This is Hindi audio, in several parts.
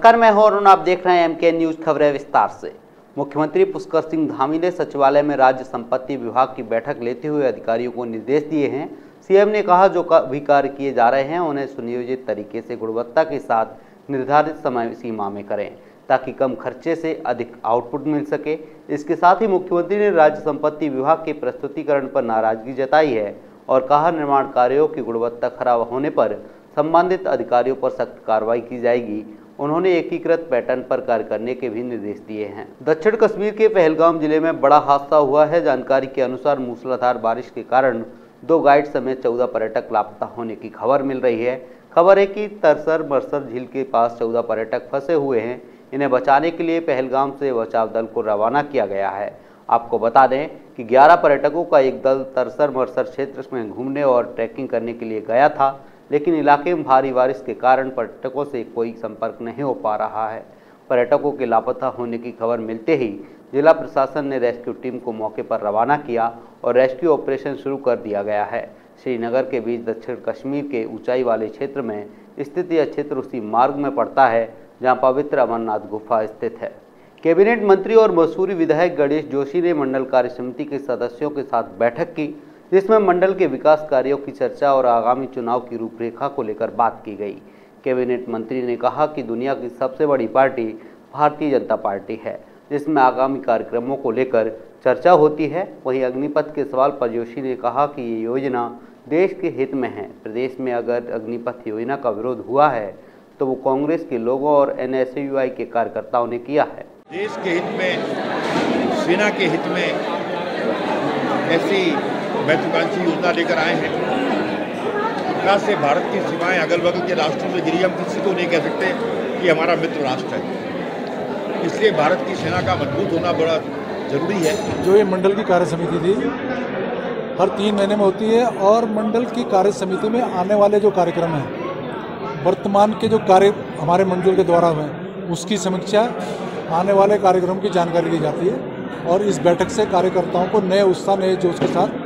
नमस्कार, मैं हूँ अरुण। आप देख रहे हैं एम के न्यूज़ खबरें विस्तार से। मुख्यमंत्री पुष्कर सिंह धामी ने सचिवालय में राज्य संपत्ति विभाग की बैठक लेते हुए अधिकारियों को निर्देश दिए हैं। सीएम ने कहा, जो भी कार्य किए जा रहे हैं, उन्हें सुनियोजित तरीके से गुणवत्ता के साथ निर्धारित समय सीमा में करें, ताकि कम खर्चे से अधिक आउटपुट मिल सके। इसके साथ ही मुख्यमंत्री ने राज्य संपत्ति विभाग के प्रस्तुतिकरण पर नाराज़गी जताई है और कहा, निर्माण कार्यों की गुणवत्ता खराब होने पर संबंधित अधिकारियों पर सख्त कार्रवाई की जाएगी उन्होंने एकीकृत पैटर्न पर कार्य करने के भी निर्देश दिए हैं। दक्षिण कश्मीर के पहलगाम ज़िले में बड़ा हादसा हुआ है। जानकारी के अनुसार मूसलाधार बारिश के कारण दो गाइड समेत चौदह पर्यटक लापता होने की खबर मिल रही है। खबर है कि तरसर मरसर झील के पास चौदह पर्यटक फंसे हुए हैं। इन्हें बचाने के लिए पहलगाम से बचाव दल को रवाना किया गया है। आपको बता दें कि 11 पर्यटकों का एक दल तरसर मरसर क्षेत्र में घूमने और ट्रैकिंग करने के लिए गया था। लेकिन इलाके में भारी बारिश के कारण पर्यटकों से कोई संपर्क नहीं हो पा रहा है। पर्यटकों के लापता होने की खबर मिलते ही जिला प्रशासन ने रेस्क्यू टीम को मौके पर रवाना किया और रेस्क्यू ऑपरेशन शुरू कर दिया गया है। श्रीनगर के बीच दक्षिण कश्मीर के ऊंचाई वाले क्षेत्र में स्थित यह क्षेत्र उसी मार्ग में पड़ता है, जहाँ पवित्र अमरनाथ गुफा स्थित है। कैबिनेट मंत्री और मसूरी विधायक गणेश जोशी ने मंडल कार्य समिति के सदस्यों के साथ बैठक की जिसमें मंडल के विकास कार्यों की चर्चा और आगामी चुनाव की रूपरेखा को लेकर बात की गई। कैबिनेट मंत्री ने कहा कि दुनिया की सबसे बड़ी पार्टी भारतीय जनता पार्टी है, जिसमें आगामी कार्यक्रमों को लेकर चर्चा होती है। वहीं अग्निपथ के सवाल पर जोशी ने कहा कि ये योजना देश के हित में है। प्रदेश में अगर अग्निपथ योजना का विरोध हुआ है तो वो कांग्रेस के लोगों और एन के कार्यकर्ताओं ने किया है। देश के हित में, सेना के हित में ऐसी महत्वाकांक्षी योजना लेकर आए हैं। विकास से भारत की सीमाएँ अगल बगल के राष्ट्रों से गिरी, हम किसी को नहीं कह सकते कि हमारा मित्र राष्ट्र है। इसलिए भारत की सेना का मज़बूत होना बड़ा ज़रूरी है। जो ये मंडल की कार्य समिति थी, हर तीन महीने में होती है और मंडल की कार्य समिति में आने वाले जो कार्यक्रम हैं, वर्तमान के जो कार्य हमारे मंडल के द्वारा हुए उसकी समीक्षा आने वाले कार्यक्रम की जानकारी दी जाती है और इस बैठक से कार्यकर्ताओं को नए उत्साह, नए जोश के साथ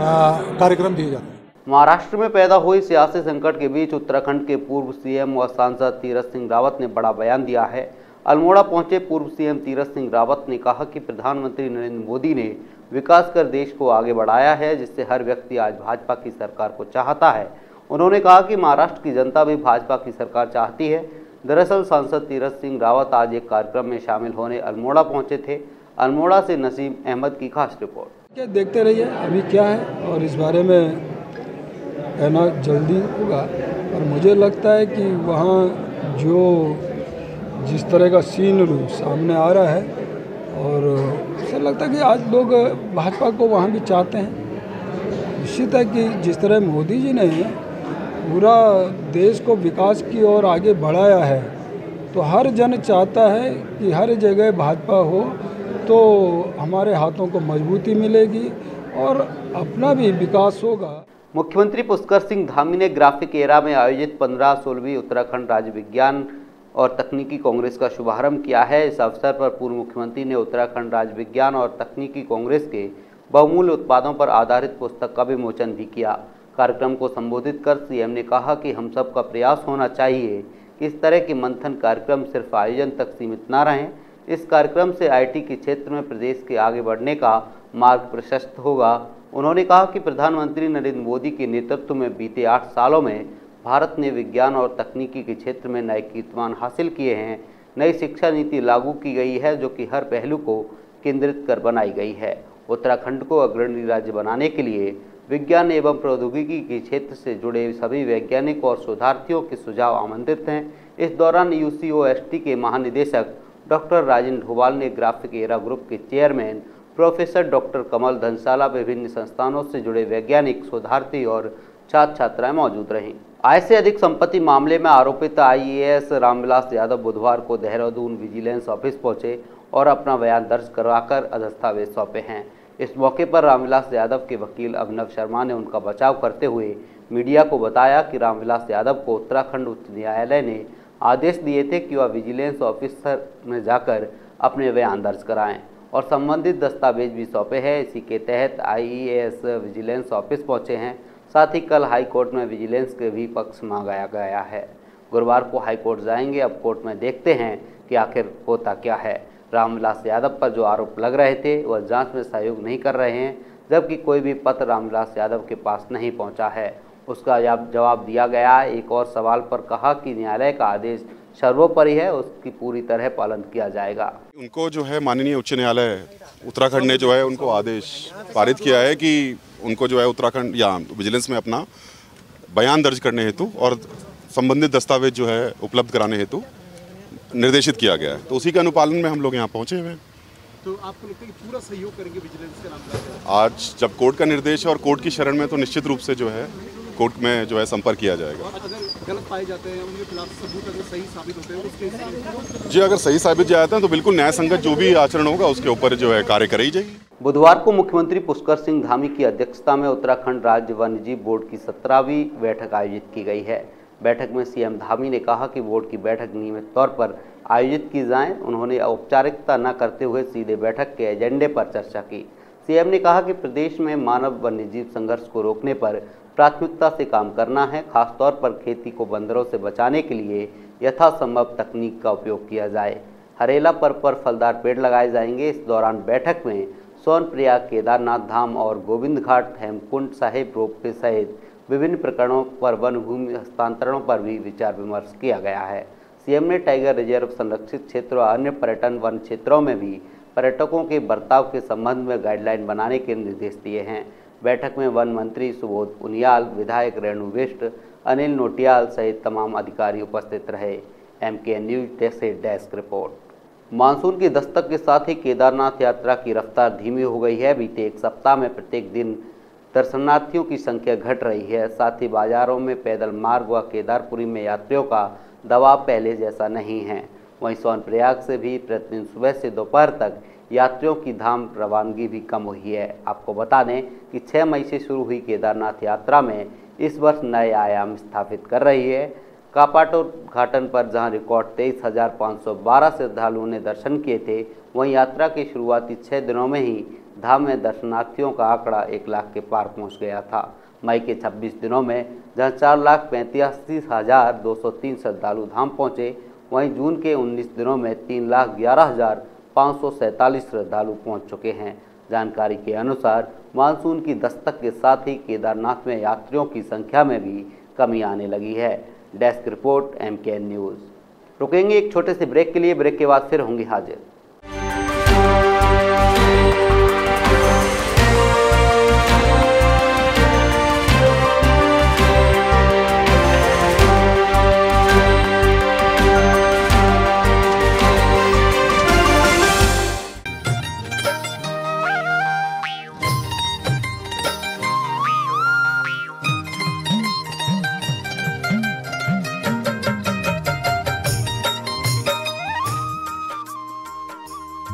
कार्यक्रम दिए जाते हैं। महाराष्ट्र में पैदा हुई सियासी संकट के बीच उत्तराखंड के पूर्व सीएम व सांसद तीरथ सिंह रावत ने बड़ा बयान दिया है। अल्मोड़ा पहुँचे पूर्व सीएम तीरथ सिंह रावत ने कहा कि प्रधानमंत्री नरेंद्र मोदी ने विकास कर देश को आगे बढ़ाया है, जिससे हर व्यक्ति आज भाजपा की सरकार को चाहता है। उन्होंने कहा कि महाराष्ट्र की जनता भी भाजपा की सरकार चाहती है। दरअसल सांसद तीरथ सिंह रावत आज एक कार्यक्रम में शामिल होने अल्मोड़ा पहुँचे थे। अल्मोड़ा से नसीम अहमद की खास रिपोर्ट। क्या देखते रहिए, अभी क्या है और इस बारे में कहना जल्दी होगा। और मुझे लगता है कि वहाँ जो जिस तरह का सीन सामने आ रहा है और ऐसा लगता है कि आज लोग भाजपा को वहाँ भी चाहते हैं। निश्चित है कि जिस तरह मोदी जी ने पूरा देश को विकास की ओर आगे बढ़ाया है तो हर जन चाहता है कि हर जगह भाजपा हो तो हमारे हाथों को मजबूती मिलेगी और अपना भी विकास होगा। मुख्यमंत्री पुष्कर सिंह धामी ने ग्राफिक एरा में आयोजित पंद्रह सोलहवीं उत्तराखंड राज्य विज्ञान और तकनीकी कांग्रेस का शुभारंभ किया है। इस अवसर पर पूर्व मुख्यमंत्री ने उत्तराखंड राज्य विज्ञान और तकनीकी कांग्रेस के बहुमूल्य उत्पादों पर आधारित पुस्तक का विमोचन भी किया। कार्यक्रम को संबोधित कर सीएम ने कहा कि हम सब का प्रयास होना चाहिए। कि इस तरह के मंथन कार्यक्रम सिर्फ़ आयोजन तक सीमित न रहें इस कार्यक्रम से आईटी के क्षेत्र में प्रदेश के आगे बढ़ने का मार्ग प्रशस्त होगा। उन्होंने कहा कि प्रधानमंत्री नरेंद्र मोदी के नेतृत्व में बीते आठ सालों में भारत ने विज्ञान और तकनीकी के क्षेत्र में नए कीर्तमान हासिल किए हैं। नई शिक्षा नीति लागू की गई है, जो कि हर पहलू को केंद्रित कर बनाई गई है। उत्तराखंड को अग्रणी राज्य बनाने के लिए विज्ञान एवं प्रौद्योगिकी के क्षेत्र से जुड़े सभी वैज्ञानिक और शोधार्थियों के सुझाव आमंत्रित हैं। इस दौरान यूसीओएसटी के महानिदेशक डॉक्टर राजेंद्र ढोवाल ने ग्राफिक एरा ग्रुप के chairman, professor doctor Kamal Dhansala विभिन्न संस्थानों से जुड़े वैज्ञानिक, शोधार्थी और छात्र छात्राएँ मौजूद रहीं। आय से अधिक संपत्ति मामले में आरोपित आईएएस रामविलास यादव बुधवार को देहरादून विजिलेंस ऑफ़िस पहुँचे और अपना बयान दर्ज करवाकर दस्तावेज़ सौंपे हैं। इस मौके पर रामविलास यादव के वकील अभिनव शर्मा ने उनका बचाव करते हुए मीडिया को बताया कि रामविलास यादव को उत्तराखंड उच्च न्यायालय ने आदेश दिए थे कि वह विजिलेंस ऑफिसर में जाकर अपने बयान दर्ज कराएँ। और संबंधित दस्तावेज़ भी सौंपे हैं। इसी के तहत आईएएस विजिलेंस ऑफ़िस पहुँचे हैं। साथ ही कल हाई कोर्ट में विजिलेंस के भी पक्ष मांगाया गया है। गुरुवार को हाईकोर्ट जाएँगे। अब कोर्ट में देखते हैं कि आखिर होता क्या है। रामविलास यादव पर जो आरोप लग रहे थे, वह जाँच में सहयोग नहीं कर रहे हैं, जबकि कोई भी पत्र रामविलास यादव के पास नहीं पहुँचा है। उसका जवाब दिया गया एक और सवाल पर कहा कि न्यायालय का आदेश सर्वोपरि है उसकी पूरी तरह पालन किया जाएगा। उनको जो है माननीय उच्च न्यायालय उत्तराखंड ने जो है उनको आदेश पारित किया है कि उनको जो है उत्तराखंड या विजिलेंस में अपना बयान दर्ज करने हेतु और संबंधित दस्तावेज़ जो है उपलब्ध कराने हेतु निर्देशित किया गया है। तो उसी के अनुपालन में हम लोग यहाँ पहुँचे हुए हैं। तो आपको लगता है कि पूरा सहयोग करेंगे विजिलेंस के नाम आज जब कोर्ट का निर्देश है और कोर्ट की शरण में तो निश्चित रूप से जो है कोर्ट में जो है संपर्क किया जाएगा। अगर गलत पाए जाते हैं उनके खिलाफ सबूत अगर सही साबित होते हैं उसके जी अगर सही साबित जाते हैं तो बिल्कुल न्याय संगत जो भी आचरण होगा उसके ऊपर जो है कार्य कराई जाएगी। बुधवार को मुख्यमंत्री पुष्कर सिंह धामी की अध्यक्षता में उत्तराखंड राज्य वन्यजीव बोर्ड की सत्रहवीं बैठक आयोजित की गई है। बैठक में सीएम धामी ने कहा कि बोर्ड की बैठक नियमित तौर पर आयोजित की जाए। उन्होंने औपचारिकता न करते हुए सीधे बैठक के एजेंडे पर चर्चा की। सीएम ने कहा कि प्रदेश में मानव वन्यजीव संघर्ष को रोकने पर प्राथमिकता से काम करना है, खासतौर पर खेती को बंदरों से बचाने के लिए यथासंभव तकनीक का उपयोग किया जाए। हरेला पर पर फलदार पेड़ लगाए जाएँगे। इस दौरान बैठक में सोनप्रयाग केदारनाथ धाम और गोविंद घाट हेमकुंड साहिब, रोपवे सहित विभिन्न प्रकरणों पर वन भूमि हस्तांतरणों पर भी विचार विमर्श किया गया है। सीएम ने टाइगर रिज़र्व संरक्षित क्षेत्र और अन्य पर्यटन वन क्षेत्रों में भी पर्यटकों के बर्ताव के संबंध में गाइडलाइन बनाने के निर्देश दिए हैं। बैठक में वन मंत्री सुबोध उनियाल, विधायक रेणु बिष्ट अनिल नोटियाल सहित तमाम अधिकारी उपस्थित रहे। एम के न्यूज़ से डेस्क रिपोर्ट। मानसून की दस्तक के साथ ही केदारनाथ यात्रा की रफ्तार धीमी हो गई है। बीते एक सप्ताह में प्रत्येक दिन दर्शनार्थियों की संख्या घट रही है। साथ ही बाजारों में पैदल मार्ग व केदारपुरी में यात्रियों का दबाव पहले जैसा नहीं है। वहीं सोनप्रयाग से भी प्रतिदिन सुबह से दोपहर तक यात्रियों की धाम रवानगी भी कम हुई है। आपको बता दें कि 6 मई से शुरू हुई केदारनाथ यात्रा में इस वर्ष नए आयाम स्थापित कर रही है। कापाटो घाटन पर जहाँ रिकॉर्ड तेईस हज़ार पाँच सौ बारह श्रद्धालुओं ने दर्शन किए थे, वहीं यात्रा के शुरुआती छः दिनों में ही धाम में दर्शनार्थियों का आंकड़ा एक लाख के पार पहुँच गया था। मई के 26 दिनों में जहाँ चार लाख पैंतालीस हज़ार दो सौ तीन श्रद्धालु धाम पहुँचे, वहीं जून के 19 दिनों में तीन लाख ग्यारह हज़ार पाँच सौ सैंतालीस श्रद्धालु पहुँच चुके हैं। जानकारी के अनुसार मानसून की दस्तक के साथ ही केदारनाथ में यात्रियों की संख्या में भी कमी आने लगी है। Desk report, M news. रुकेंगे एक छोटे से ब्रेक के लिए। ब्रेक के बाद फिर होंगे हाजिर।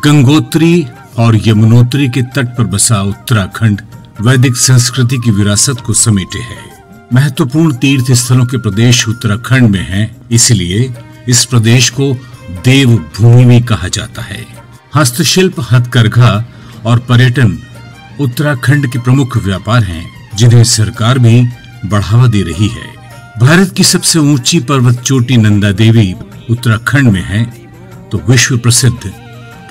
गंगोत्री और यमुनोत्री के तट पर बसा उत्तराखंड वैदिक संस्कृति की विरासत को समेटे है। महत्वपूर्ण तीर्थ स्थलों के प्रदेश उत्तराखंड में है, इसलिए इस प्रदेश को देव भूमि भी कहा जाता है। हस्तशिल्प, हथकरघा और पर्यटन उत्तराखंड के प्रमुख व्यापार हैं, जिन्हें सरकार भी बढ़ावा दे रही है। भारत की सबसे ऊँची पर्वत चोटी नंदा देवी उत्तराखंड में है तो विश्व प्रसिद्ध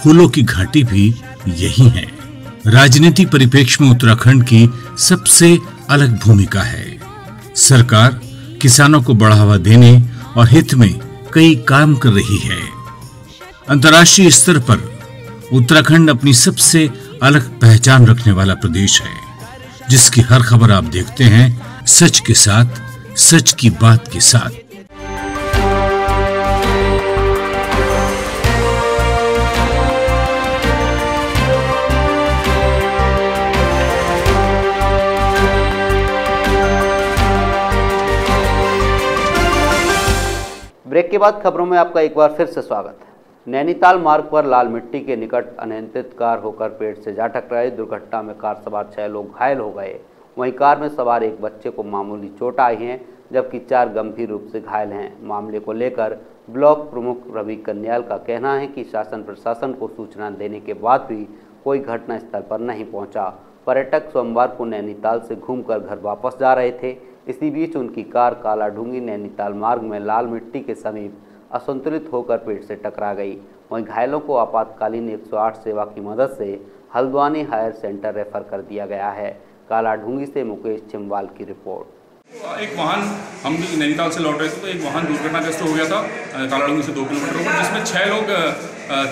फूलों की घाटी भी यही है। राजनीति परिप्रेक्ष्य में उत्तराखंड की सबसे अलग भूमिका है। सरकार किसानों को बढ़ावा देने और हित में कई काम कर रही है। अंतर्राष्ट्रीय स्तर पर उत्तराखंड अपनी सबसे अलग पहचान रखने वाला प्रदेश है, जिसकी हर खबर आप देखते हैं सच के साथ, सच की बात के साथ। ब्रेक के बाद खबरों में आपका एक बार फिर से स्वागत है। नैनीताल मार्ग पर लाल मिट्टी के निकट अनियंत्रित कार होकर पेड़ से जा टकराई दुर्घटना में कार सवार छह लोग घायल हो गए। वहीं कार में सवार एक बच्चे को मामूली चोट आई है, जबकि चार गंभीर रूप से घायल हैं। मामले को लेकर ब्लॉक प्रमुख रवि कन्याल का कहना है कि शासन प्रशासन को सूचना देने के बाद भी कोई घटना स्थल पर नहीं पहुँचा। पर्यटक सोमवार को नैनीताल से घूमकर घर वापस जा रहे थे। इसी बीच उनकी कार काला ढूँगी नैनीताल मार्ग में लाल मिट्टी के समीप असंतुलित होकर पेड़ से टकरा गई। वहीं घायलों को आपातकालीन 108 सेवा की मदद से हल्द्वानी हायर सेंटर रेफर कर दिया गया है। काला ढूँगी से मुकेश चिमवाल की रिपोर्ट। एक वाहन, हम नैनीताल से लौट रहे थे तो एक वाहन दुर्घटनाग्रस्त हो गया था कालाडूँगी से दो किलोमीटर ऊपर, जिसमें छः लोग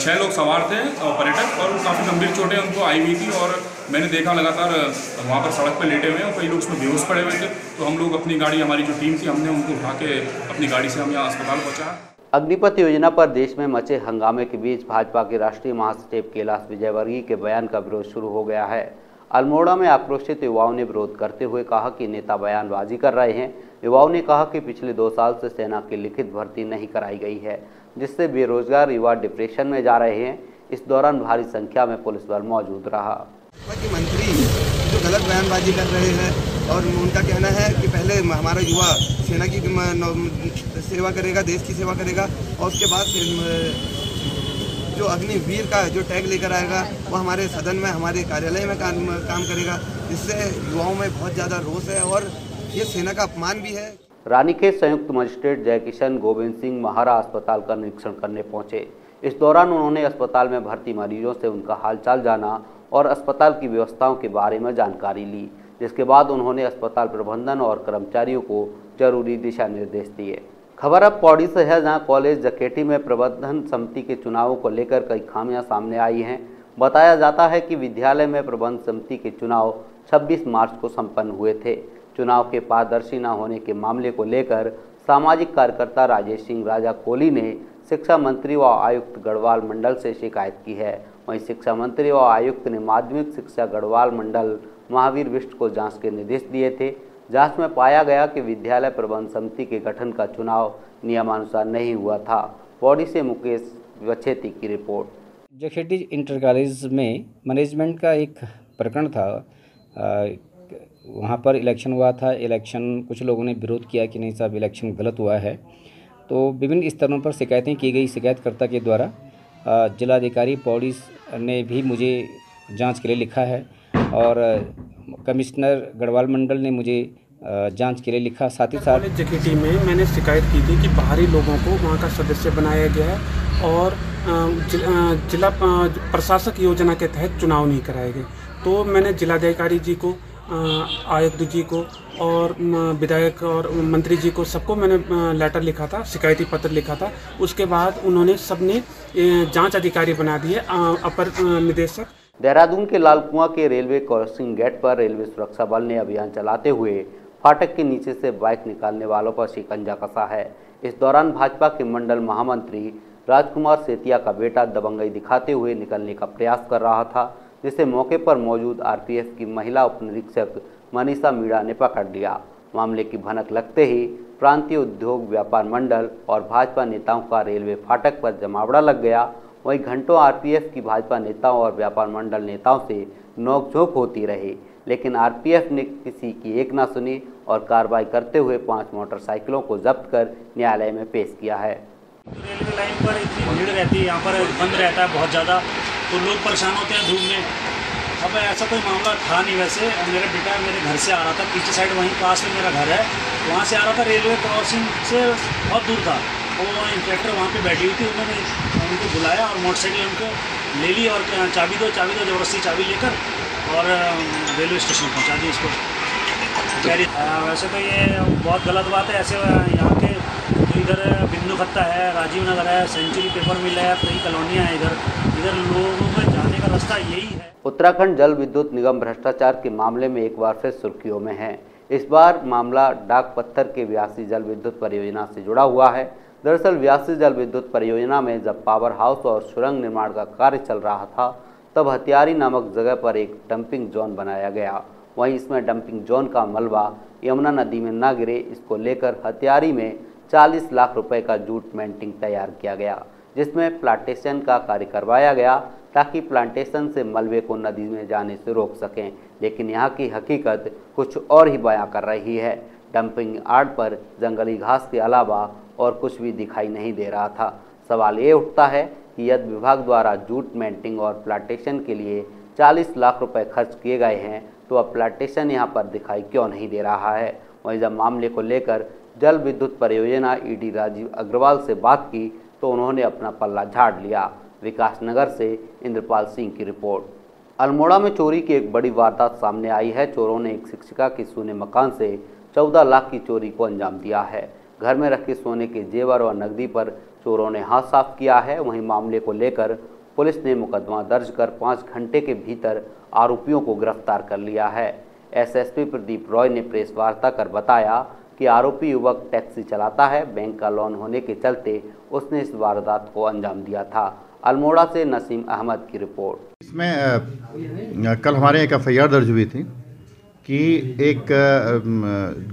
छः लोग सवार थे पर्यटक, और काफ़ी गंभीर चोटें उनको आई हुई थी, और मैंने देखा लगातार वहाँ पर सड़क पर लेटे हुए हैं, और कई लोग उसमें बेहोश पड़े हुए थे तो हम लोग अपनी गाड़ी, हमारी जो टीम थी, हमने उनको उठा के अपनी गाड़ी से हम यहाँ अस्पताल पहुँचाया अग्निपथ योजना पर देश में मचे हंगामे के बीच भाजपा के राष्ट्रीय महासचिव कैलाश विजयवर्गीय के बयान का विरोध शुरू हो गया है। अल्मोड़ा में आक्रोशित युवाओं ने विरोध करते हुए कहा कि नेता बयानबाजी कर रहे हैं। युवाओं ने कहा कि पिछले दो साल से सेना की लिखित भर्ती नहीं कराई गई है, जिससे बेरोजगार युवा डिप्रेशन में जा रहे हैं। इस दौरान भारी संख्या में पुलिस बल मौजूद रहा। मंत्री जो गलत बयानबाजी कर रहे हैं और उनका कहना है कि पहले हमारा युवा सेना की सेवा करेगा, देश की सेवा करेगा और उसके बाद जो अग्निवीर का जो टैग लेकर आएगा, वो हमारे सदन में, हमारे कार्यालय में काम काम करेगा इससे युवाओं में बहुत ज़्यादा रोष है और ये सेना का अपमान भी है। रानीखेत संयुक्त मजिस्ट्रेट जयकिशन गोविंद सिंह महारा अस्पताल का निरीक्षण करने पहुँचे। इस दौरान उन्होंने अस्पताल में भर्ती मरीजों से उनका हालचाल जाना और अस्पताल की व्यवस्थाओं के बारे में जानकारी ली, जिसके बाद उन्होंने अस्पताल प्रबंधन और कर्मचारियों को ज़रूरी दिशा निर्देश दिए। खबर अब पौड़ी से है, जहाँ कॉलेज जकेटी में प्रबंधन समिति के चुनावों को लेकर कई खामियाँ सामने आई हैं। बताया जाता है कि विद्यालय में प्रबंध समिति के चुनाव 26 मार्च को संपन्न हुए थे। चुनाव के पारदर्शी न होने के मामले को लेकर सामाजिक कार्यकर्ता राजेश सिंह राजा कोहली ने शिक्षा मंत्री व आयुक्त गढ़वाल मंडल से शिकायत की है। वहीं शिक्षा मंत्री व आयुक्त ने माध्यमिक शिक्षा गढ़वाल मंडल महावीर विष्ट को जाँच के निर्देश दिए थे। जाँच में पाया गया कि विद्यालय प्रबंध समिति के गठन का चुनाव नियमानुसार नहीं हुआ था। पौड़ी से मुकेश वछेती की रिपोर्ट। जखेटी इंटर कॉलेज में मैनेजमेंट का एक प्रकरण था। वहाँ पर इलेक्शन हुआ था। इलेक्शन कुछ लोगों ने विरोध किया कि नहीं साहब, इलेक्शन गलत हुआ है। तो विभिन्न स्तरों पर शिकायतें की गई शिकायतकर्ता के द्वारा। जिलाधिकारी पौड़ी ने भी मुझे जाँच के लिए लिखा है। और कमिश्नर गढ़वाल मंडल ने मुझे जाँच के लिए लिखा। साथ ही साथ जकेटी में मैंने शिकायत की थी कि बाहरी लोगों को वहाँ का सदस्य बनाया गया है और जिला प्रशासक योजना के तहत चुनाव नहीं कराए गए। तो मैंने जिलाधिकारी जी को आयुक्त जी को और विधायक और मंत्री जी को सबको मैंने लेटर लिखा था शिकायती पत्र लिखा था। उसके बाद उन्होंने सबने जाँच अधिकारी बना दिए अपर निदेशक देहरादून के लाल कुआँ के रेलवे क्रॉसिंग गेट पर रेलवे सुरक्षा बल ने अभियान चलाते हुए फाटक के नीचे से बाइक निकालने वालों पर शिकंजा कसा है। इस दौरान भाजपा के मंडल महामंत्री राजकुमार सेतिया का बेटा दबंगई दिखाते हुए निकलने का प्रयास कर रहा था, जिसे मौके पर मौजूद आरपीएफ की महिला उप निरीक्षक मनीषा मीणा ने पकड़ लिया। मामले की भनक लगते ही प्रांतीय उद्योग व्यापार मंडल और भाजपा नेताओं का रेलवे फाटक पर जमावड़ा लग गया वहीं घंटों आरपीएफ की भाजपा नेताओं और व्यापार मंडल नेताओं से नोकझोंक होती रही, लेकिन आरपीएफ ने किसी की एक ना सुनी और कार्रवाई करते हुए पाँच मोटरसाइकिलों को जब्त कर न्यायालय में पेश किया है। रेलवे लाइन पर इतनी भीड़ रहती है, यहाँ पर बंद रहता है बहुत ज़्यादा तो लोग परेशान होते हैं धूप में। अब ऐसा कोई मामला था नहीं वैसे मेरा बेटा मेरे घर से आ रहा था, पीछे साइड वहीं पास में मेरा घर है, वहाँ से आ रहा था रेलवे क्रॉसिंग से बहुत दूर था। वो इंस्पेक्टर वहाँ पे बैठी हुई थी, उन्होंने उनको बुलाया और मोटरसाइकिल उनको ले ली और चाबी दो चाबी दो, ज़बरदस्ती चाबी लेकर और रेलवे स्टेशन पहुँचा दी इसको कह वैसे तो ये बहुत गलत बात है, ऐसे यहाँ के तो इधर बिंदु खत्ता है, राजीव नगर है सेंचुरी पेपर मिल है, कई कॉलोनियाँ हैं इधर इधर लोगों का जाने का रास्ता यही है। उत्तराखंड जल विद्युत निगम भ्रष्टाचार के मामले में एक बार फिर सुर्खियों में है। इस बार मामला डाक पत्थर के व्यासी जल विद्युत परियोजना से जुड़ा हुआ है। दरअसल व्यासी जल विद्युत परियोजना में जब पावर हाउस और सुरंग निर्माण का कार्य चल रहा था, तब हथियारी नामक जगह पर एक डंपिंग जोन बनाया गया। वहीं इसमें डंपिंग जोन का मलबा यमुना नदी में न गिरे, इसको लेकर हथियारी में 40 लाख रुपए का जूट मेंटिंग तैयार किया गया, जिसमें प्लांटेशन का कार्य करवाया गया ताकि प्लांटेशन से मलबे को नदी में जाने से रोक सकें। लेकिन यहाँ की हकीकत कुछ और ही बयां कर रही है। डंपिंग आर्ट पर जंगली घास के अलावा और कुछ भी दिखाई नहीं दे रहा था। सवाल ये उठता है कि यदि विभाग द्वारा जूट मेंटिंग और प्लांटेशन के लिए 40 लाख रुपए खर्च किए गए हैं तो अब प्लांटेशन यहाँ पर दिखाई क्यों नहीं दे रहा है? वहीं जब मामले को लेकर जल विद्युत परियोजना ईडी राजीव अग्रवाल से बात की तो उन्होंने अपना पल्ला झाड़ लिया। विकास नगर से इंद्रपाल सिंह की रिपोर्ट। अल्मोड़ा में चोरी की एक बड़ी वारदात सामने आई है। चोरों ने एक शिक्षिका के सोने मकान से 14 लाख की चोरी को अंजाम दिया है। घर में रखे सोने के जेवर और नकदी पर चोरों ने हाथ साफ़ किया है। वहीं मामले को लेकर पुलिस ने मुकदमा दर्ज कर पाँच घंटे के भीतर आरोपियों को गिरफ़्तार कर लिया है। एसएसपी प्रदीप रॉय ने प्रेस वार्ता कर बताया कि आरोपी युवक टैक्सी चलाता है। बैंक का लोन होने के चलते उसने इस वारदात को अंजाम दिया था। अल्मोड़ा से नसीम अहमद की रिपोर्ट। इसमें कल हमारे एक एफआईआर दर्ज हुई थी। कि एक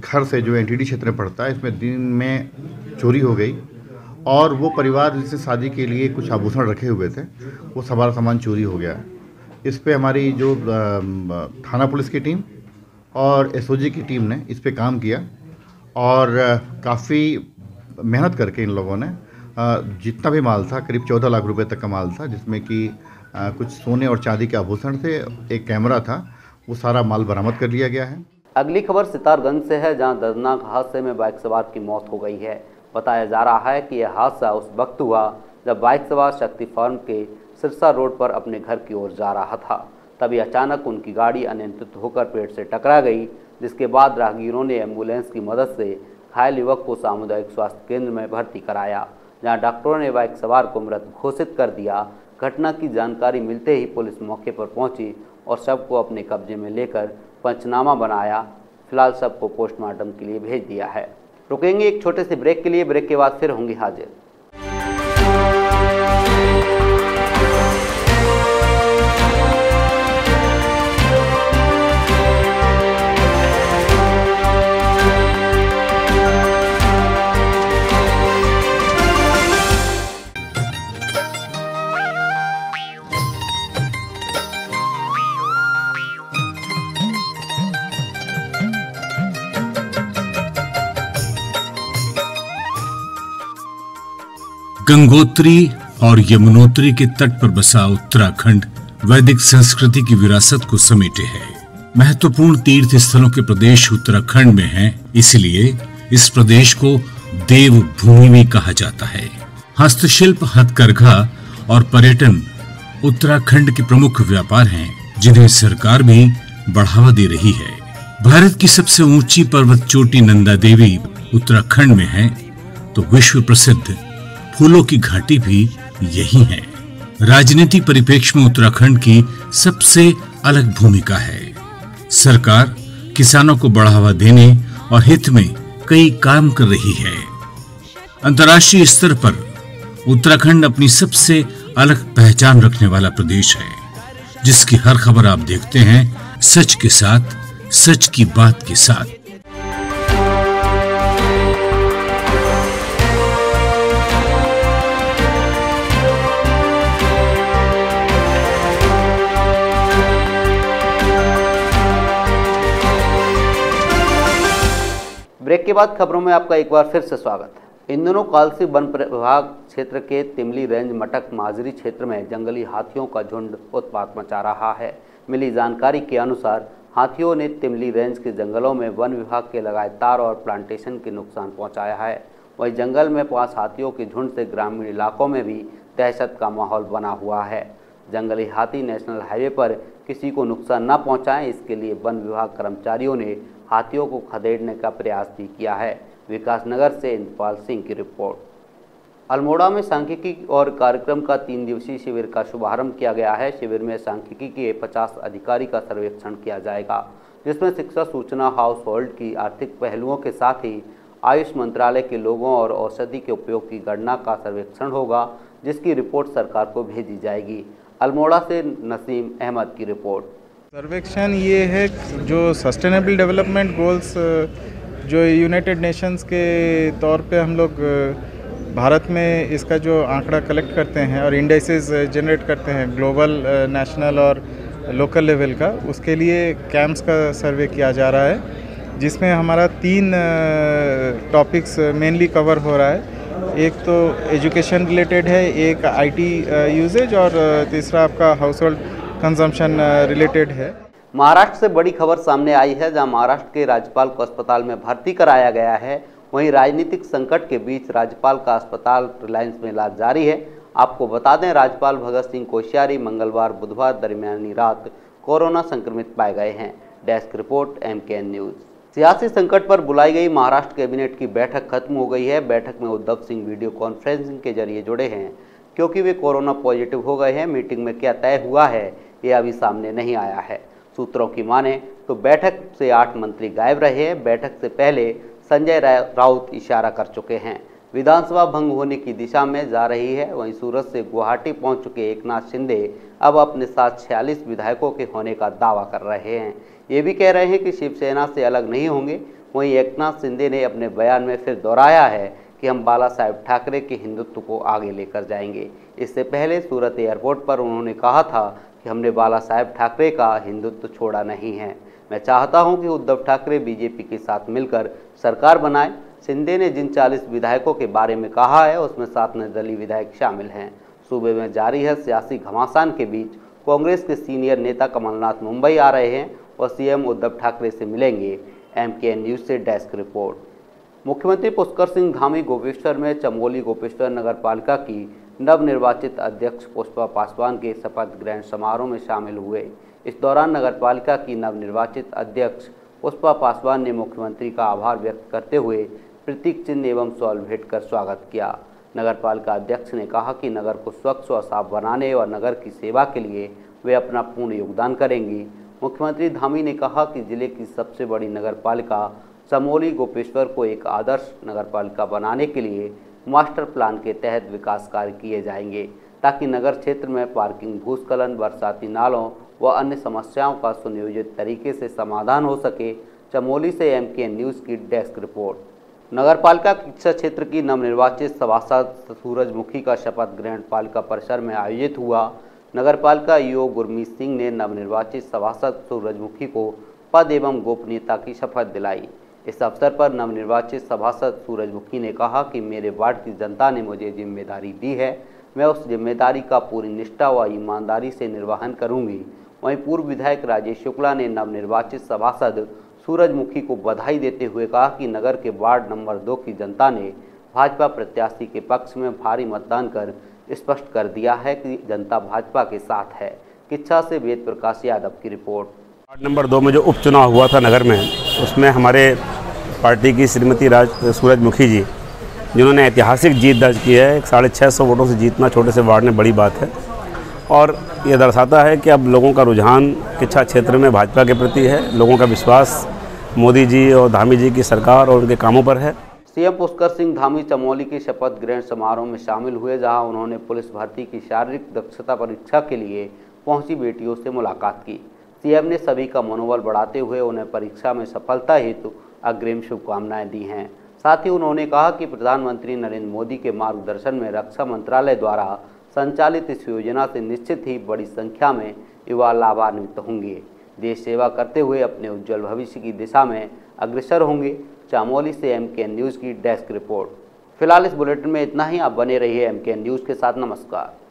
घर से जो एन क्षेत्र में पड़ता है, इसमें दिन में चोरी हो गई और वो परिवार जिससे शादी के लिए कुछ आभूषण रखे हुए थे, वो सारा सामान चोरी हो गया। इस पर हमारी जो थाना पुलिस की टीम और एसओजी की टीम ने इस पर काम किया और काफ़ी मेहनत करके इन लोगों ने जितना भी माल था, करीब चौदह लाख रुपए तक का माल था, जिसमें कि कुछ सोने और चांदी के आभूषण थे, एक कैमरा था वो सारा माल बरामद कर लिया गया है। अगली खबर सितारगंज से है, जहाँ दर्दनाक हादसे में बाइक सवार की मौत हो गई है। बताया जा रहा है कि यह हादसा उस वक्त हुआ, जब बाइक सवार शक्ति फार्म के सिरसा रोड पर अपने घर की ओर जा रहा था। तभी अचानक उनकी गाड़ी अनियंत्रित होकर पेड़ से टकरा गई, जिसके बाद राहगीरों ने एंबुलेंस की मदद से घायल युवक को सामुदायिक स्वास्थ्य केंद्र में भर्ती कराया, जहाँ डॉक्टरों ने बाइक सवार को मृत घोषित कर दिया। घटना की जानकारी मिलते ही पुलिस मौके पर पहुँची और सबको अपने कब्जे में लेकर पंचनामा बनाया। फ़िलहाल सबको पोस्टमार्टम के लिए भेज दिया है। रुकेंगे एक छोटे से ब्रेक के लिए। ब्रेक के बाद फिर होंगे हाजिर। गंगोत्री और यमुनोत्री के तट पर बसा उत्तराखंड वैदिक संस्कृति की विरासत को समेटे है। महत्वपूर्ण तीर्थ स्थलों के प्रदेश उत्तराखंड में है, इसलिए इस प्रदेश को देव भूमि भी कहा जाता है। हस्तशिल्प, हथकरघा और पर्यटन उत्तराखंड के प्रमुख व्यापार हैं, जिन्हें सरकार भी बढ़ावा दे रही है। भारत की सबसे ऊँची पर्वत चोटी नंदा देवी उत्तराखंड में है तो विश्व प्रसिद्ध फूलों की घाटी भी यही है। राजनीति परिप्रेक्ष्य में उत्तराखंड की सबसे अलग भूमिका है। सरकार किसानों को बढ़ावा देने और हित में कई काम कर रही है। अंतर्राष्ट्रीय स्तर पर उत्तराखंड अपनी सबसे अलग पहचान रखने वाला प्रदेश है, जिसकी हर खबर आप देखते हैं सच के साथ, सच की बात के साथ। के बाद खबरों में आपका एक बार फिर से स्वागत है। इन दिनों कालसी वन विभाग क्षेत्र के तिमली रेंज मटक माजरी क्षेत्र में जंगली हाथियों का झुंड उत्पात मचा रहा है। मिली जानकारी के अनुसार हाथियों ने तिमली रेंज के जंगलों में वन विभाग के लगाए तार और प्लांटेशन के नुकसान पहुँचाया है। वहीं जंगल में पाँच हाथियों के झुंड से ग्रामीण इलाकों में भी दहशत का माहौल बना हुआ है। जंगली हाथी नेशनल हाईवे पर किसी को नुकसान न पहुंचाएँ, इसके लिए वन विभाग कर्मचारियों ने हाथियों को खदेड़ने का प्रयास भी किया है। विकास नगर से इंदपाल सिंह की रिपोर्ट। अल्मोड़ा में सांख्यिकी और कार्यक्रम का तीन दिवसीय शिविर का शुभारंभ किया गया है। शिविर में सांख्यिकी के 50 अधिकारी का सर्वेक्षण किया जाएगा, जिसमें शिक्षा सूचना हाउस होल्ड की आर्थिक पहलुओं के साथ ही आयुष मंत्रालय के लोगों और औषधि के उपयोग की गणना का सर्वेक्षण होगा, जिसकी रिपोर्ट सरकार को भेजी जाएगी। अल्मोड़ा से नसीम अहमद की रिपोर्ट। सर्वेक्षण ये है जो सस्टेनेबल डेवलपमेंट गोल्स जो यूनाइटेड नेशंस के तौर पे हम लोग भारत में इसका जो आंकड़ा कलेक्ट करते हैं और इंडेक्सेस जनरेट करते हैं ग्लोबल नेशनल और लोकल लेवल का, उसके लिए कैंप्स का सर्वे किया जा रहा है, जिसमें हमारा तीन टॉपिक्स मेनली कवर हो रहा है। एक तो एजुकेशन रिलेटेड है, एक आईटी यूजेज और तीसरा आपका हाउस होल्ड कंजम्पशन रिलेटेड है। महाराष्ट्र से बड़ी खबर सामने आई है, जहाँ महाराष्ट्र के राज्यपाल को अस्पताल में भर्ती कराया गया है। वहीं राजनीतिक संकट के बीच राज्यपाल का अस्पताल रिलायंस में इलाज जारी है। आपको बता दें, राज्यपाल भगत सिंह कोश्यारी मंगलवार, बुधवार दरमियानी रात कोरोना संक्रमित पाए गए हैं। Desk report M news. सियासी संकट पर बुलाई गई महाराष्ट्र कैबिनेट की बैठक खत्म हो गई है। बैठक में उद्धव सिंह वीडियो कॉन्फ्रेंसिंग के ज़रिए जुड़े हैं, क्योंकि वे कोरोना पॉजिटिव हो गए हैं। मीटिंग में क्या तय हुआ है ये अभी सामने नहीं आया है। सूत्रों की माने तो बैठक से आठ मंत्री गायब रहे हैं। बैठक से पहले संजय राउत इशारा कर चुके हैं। विधानसभा भंग होने की दिशा में जा रही है। वहीं सूरत से गुवाहाटी पहुँच चुके एकनाथ शिंदे अब अपने साथ छियालीस विधायकों के होने का दावा कर रहे हैं। ये भी कह रहे हैं कि शिवसेना से अलग नहीं होंगे। वहीं एकनाथ शिंदे ने अपने बयान में फिर दोहराया है कि हम बाला साहेब ठाकरे के हिंदुत्व को आगे लेकर जाएँगे। इससे पहले सूरत एयरपोर्ट पर उन्होंने कहा था हमने बाला साहेब ठाकरे का हिंदुत्व छोड़ा नहीं है। मैं चाहता हूँ कि उद्धव ठाकरे बीजेपी के साथ मिलकर सरकार बनाए। शिंदे ने जिन 40 विधायकों के बारे में कहा है, उसमें सात निर्दलीय विधायक शामिल हैं। सूबे में जारी है सियासी घमासान के बीच। कांग्रेस के सीनियर नेता कमलनाथ मुंबई आ रहे हैं और सीएम उद्धव ठाकरे से मिलेंगे। एम न्यूज़ से डेस्क रिपोर्ट। मुख्यमंत्री पुष्कर सिंह धामी गोपेश्वर में चमोली गोपेश्वर नगर पालिका की नवनिर्वाचित अध्यक्ष पुष्पा पासवान के शपथ ग्रहण समारोह में शामिल हुए। इस दौरान नगर पालिका की नवनिर्वाचित अध्यक्ष पुष्पा पासवान ने मुख्यमंत्री का आभार व्यक्त करते हुए प्रतीक चिन्ह एवं सॉल भेंट कर स्वागत किया। नगर पालिका अध्यक्ष ने कहा कि नगर को स्वच्छ और साफ़ बनाने और नगर की सेवा के लिए वे अपना पूर्ण योगदान करेंगी। मुख्यमंत्री धामी ने कहा कि ज़िले की सबसे बड़ी नगर पालिका चमोली गोपेश्वर को एक आदर्श नगरपालिका बनाने के लिए मास्टर प्लान के तहत विकास कार्य किए जाएँगे, ताकि नगर क्षेत्र में पार्किंग भूस्खलन, बरसाती नालों व अन्य समस्याओं का सुनियोजित तरीके से समाधान हो सके, चमोली से एम के न्यूज़ की डेस्क रिपोर्ट नगरपालिका शिक्षा क्षेत्र की नवनिर्वाचित सभासद सूरजमुखी का शपथ ग्रहण पालिका परिसर में आयोजित हुआ। नगरपालिका ईओ गुरमीत सिंह ने नवनिर्वाचित सभासद सूरजमुखी को पद एवं गोपनीयता की शपथ दिलाई। इस अवसर पर नवनिर्वाचित सभासद सूरजमुखी ने कहा कि मेरे वार्ड की जनता ने मुझे ज़िम्मेदारी दी है। मैं उस ज़िम्मेदारी का पूरी निष्ठा व ईमानदारी से निर्वहन करूँगी। वहीं पूर्व विधायक राजेश शुक्ला ने नवनिर्वाचित सभासद सूरजमुखी को बधाई देते हुए कहा कि नगर के वार्ड नंबर दो की जनता ने भाजपा प्रत्याशी के पक्ष में भारी मतदान कर स्पष्ट कर दिया है कि जनता भाजपा के साथ है। किच्छा से वेद प्रकाश यादव की रिपोर्ट। वार्ड नंबर दो में जो उपचुनाव हुआ था नगर में, उसमें हमारे पार्टी की श्रीमती राज सूरजमुखी जी, जिन्होंने ऐतिहासिक जीत दर्ज की है। साढ़े छः सौ वोटों से जीतना छोटे से वार्ड में बड़ी बात है। और ये दर्शाता है कि अब लोगों का रुझान किच्छा क्षेत्र में भाजपा के प्रति है। लोगों का विश्वास मोदी जी और धामी जी की सरकार और उनके कामों पर है। सीएम पुष्कर सिंह धामी चमोली के शपथ ग्रहण समारोह में शामिल हुए, जहाँ उन्होंने पुलिस भर्ती की शारीरिक दक्षता परीक्षा के लिए पहुँची बेटियों से मुलाकात की। सीएम ने सभी का मनोबल बढ़ाते हुए उन्हें परीक्षा में सफलता हेतु अग्रिम शुभकामनाएँ दी हैं। साथ ही उन्होंने कहा कि प्रधानमंत्री नरेंद्र मोदी के मार्गदर्शन में रक्षा मंत्रालय द्वारा संचालित इस योजना से निश्चित ही बड़ी संख्या में युवा लाभान्वित होंगे। देश सेवा करते हुए अपने उज्जवल भविष्य की दिशा में अग्रसर होंगे। चामोली से एम के न्यूज़ की डेस्क रिपोर्ट। फ़िलहाल इस बुलेटिन में इतना ही। आप बने रहिए एम के न्यूज़ के साथ। नमस्कार।